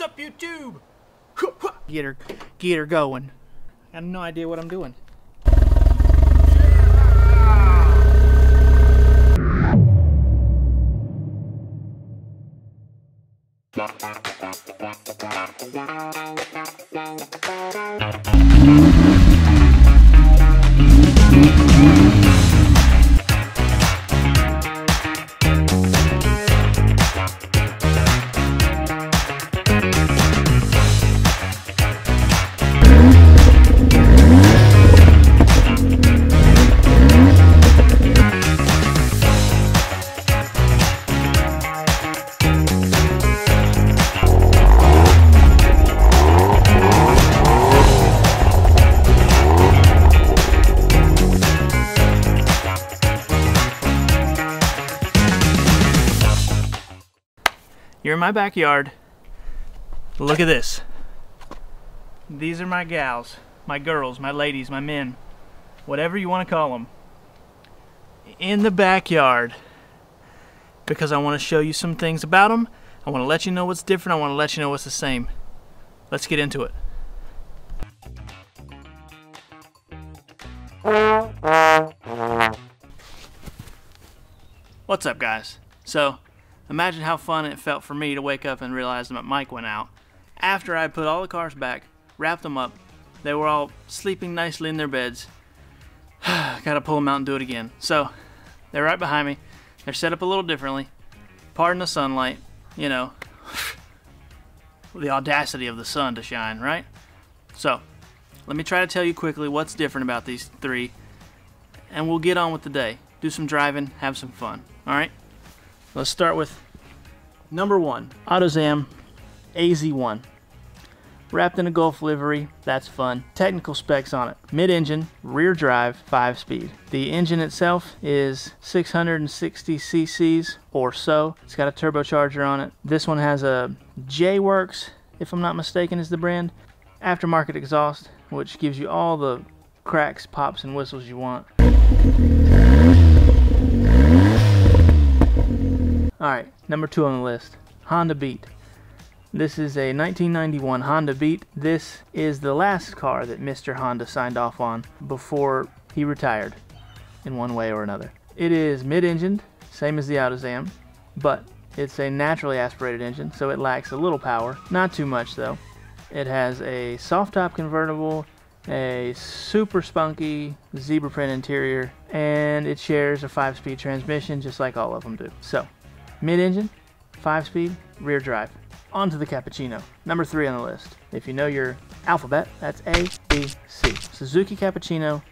What's up, YouTube? Get her, get her going. I have no idea what I'm doing. You're in my backyard. Look at this. These are my gals, my girls, my ladies, my men, whatever you want to call them. In the backyard. Because I want to show you some things about them. I want to let you know what's different. I want to let you know what's the same. Let's get into it. What's up, guys? So, Imagine how fun it felt for me to wake up and realize that my mic went out. After I put all the cars back, wrapped them up, they were all sleeping nicely in their beds. Gotta pull them out and do it again. So, they're right behind me. They're set up a little differently. Pardon the sunlight, you know. the audacity of the sun to shine, right? So, let me try to tell you quickly what's different about these three, and we'll get on with the day. Do some driving, have some fun, alright? Let's start with number one, AutoZam AZ1. Wrapped in a Gulf livery, that's fun. Technical specs on it. Mid-engine, rear drive, 5-speed. The engine itself is 660 cc's or so. It's got a turbocharger on it. This one has a J-Works, if I'm not mistaken is the brand. Aftermarket exhaust, which gives you all the cracks, pops, and whistles you want. Alright, number two on the list Honda Beat. This is a 1991 Honda Beat. This is the last car that Mr. Honda signed off on before he retired in one way or another. It is mid-engined, same as the AutoZam, but it's a naturally aspirated engine, so it lacks a little power. Not too much though. It has a soft top convertible, a super spunky zebra print interior, and it shares a 5-speed transmission just like all of them do. So, Mid-engine, 5-speed, rear drive. On to the Cappuccino, number 3 on the list. If you know your alphabet, that's A, B, C. Suzuki Cappuccino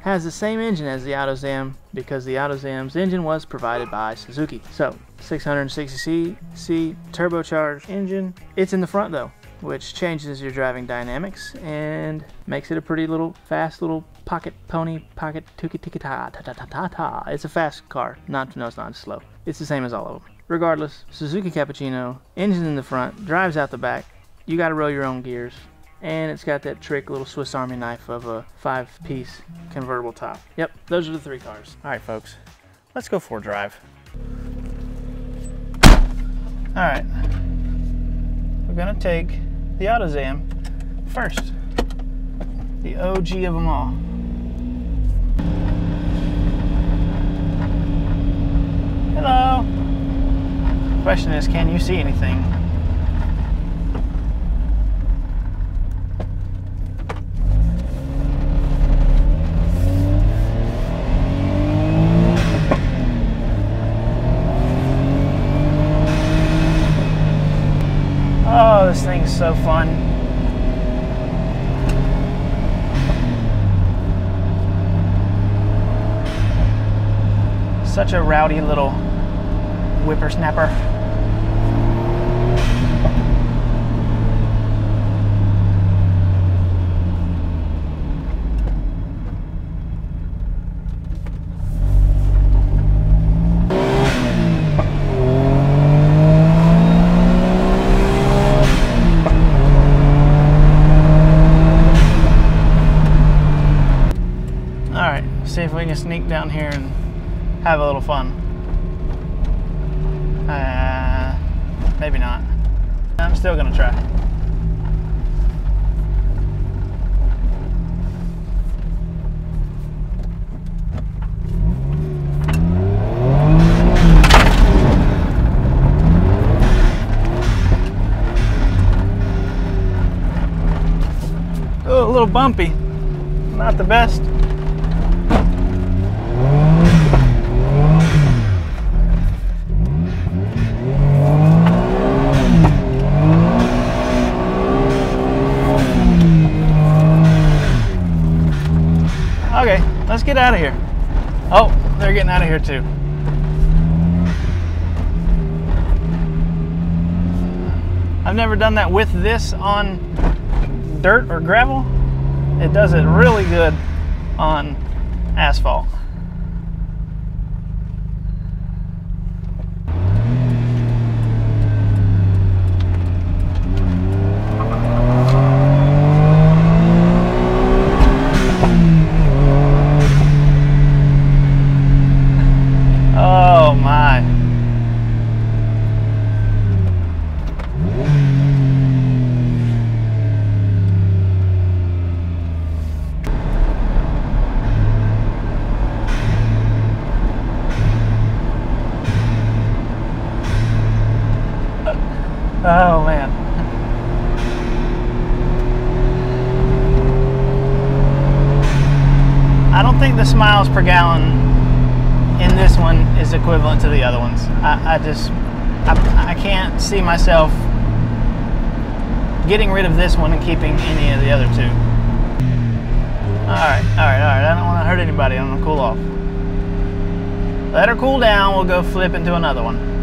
has the same engine as the AutoZam because the AutoZam's engine was provided by Suzuki. So, 660cc turbocharged engine. It's in the front though, which changes your driving dynamics and makes it a pretty little fast little pocket pony pocket tuki tiki ta ta ta ta ta. It's a fast car. Not no, it's not slow. It's the same as all of them. Regardless, Suzuki Cappuccino, engine in the front, drives out the back. You got to roll your own gears. And it's got that trick little Swiss Army knife of a five-piece convertible top. Yep, those are the three cars. All right, folks, let's go for a drive. All right, we're gonna take the AutoZam first, the OG of them all. Hello. Question is, can you see anything? Oh, this thing's so fun. Such a rowdy little whippersnapper. Alright, see if we can sneak down here and have a little fun. Uh, maybe not. I'm still gonna try. Oh, a little bumpy. Not the best. Okay, let's get out of here. Oh, they're getting out of here too. I've never done that with this on dirt or gravel. It does it really good on asphalt. Oh my. Oh man. I don't think the miles per gallon in this one is equivalent to the other ones. I, I just, I, I can't see myself getting rid of this one and keeping any of the other two. All right, all right, all right. I don't want to hurt anybody. I'm gonna cool off. Let her cool down. We'll go flip into another one.